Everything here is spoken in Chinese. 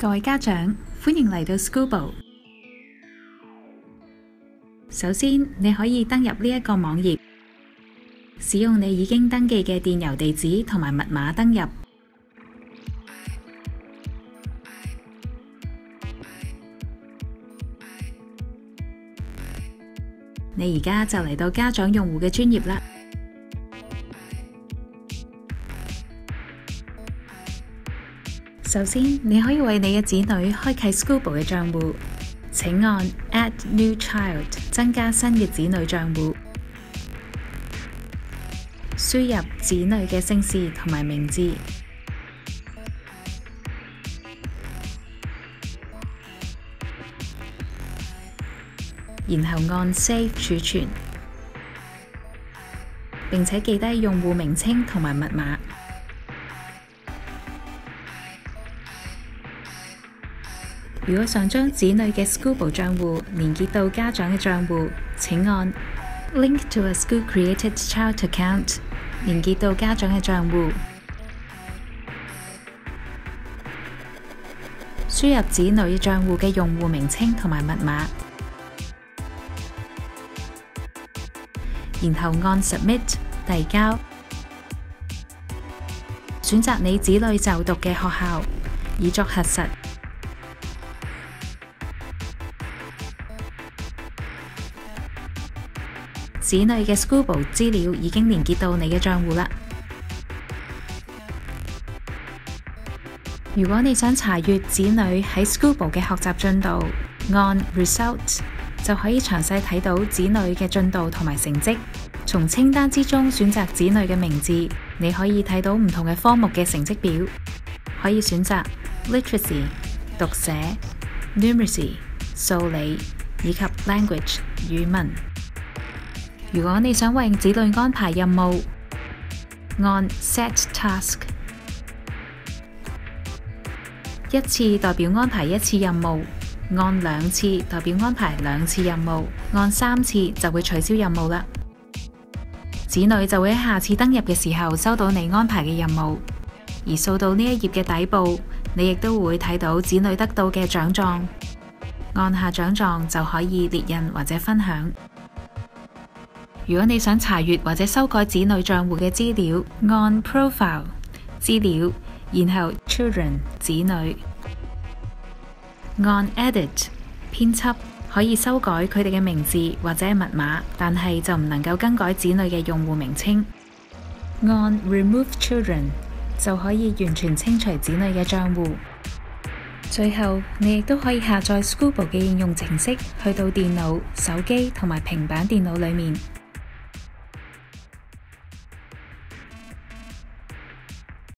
各位家长，欢迎嚟到 s c h o o l b o 首先，你可以登入呢一个网页，使用你已经登记嘅电邮地址同埋密码登入。你而家就嚟到家长用户嘅专业啦。首先，你可以为你嘅子女开启 SchoolBo 嘅账户，请按 Add New Child 增加新嘅子女账户，输入子女嘅姓氏同埋名字，然后按 Save 储存，并且记低用户名称同埋密码。如果想将子女嘅 Schoolbook 账户连接到家长嘅账户，请按 Link to a school-created child account 连接到家长嘅账户。输入子女嘅账户嘅用户名称同埋密码，然后按 Submit 递交。选择你子女就读嘅学校，以作核实。子女嘅 s c h o o l b o 资料已经连接到你嘅账户啦。如果你想查阅子女喺 s c h o o l b o 嘅学习进度，按 r e s u l t 就可以详细睇到子女嘅进度同埋成绩。从清单之中选择子女嘅名字，你可以睇到唔同嘅科目嘅成绩表。可以选择 Literacy 读写、Numeracy 数理以及 Language 语文。如果你想为子女安排任务，按 Set Task 一次代表安排一次任务，按两次代表安排两次任务，按三次就会取消任务啦。子女就会喺下次登入嘅时候收到你安排嘅任务。而扫到呢一页嘅底部，你亦都会睇到子女得到嘅奖状。按下奖状就可以列印或者分享。如果你想查阅或者修改子女账户嘅资料，按 Profile 资料，然后 Children 子女，按 Edit 编辑，可以修改佢哋嘅名字或者密码，但系就唔能够更改子女嘅用户名称。按 Remove Children 就可以完全清除子女嘅账户。最后，你亦都可以下载 s c h o o l b o 嘅应用程式，去到电脑、手机同埋平板电脑里面。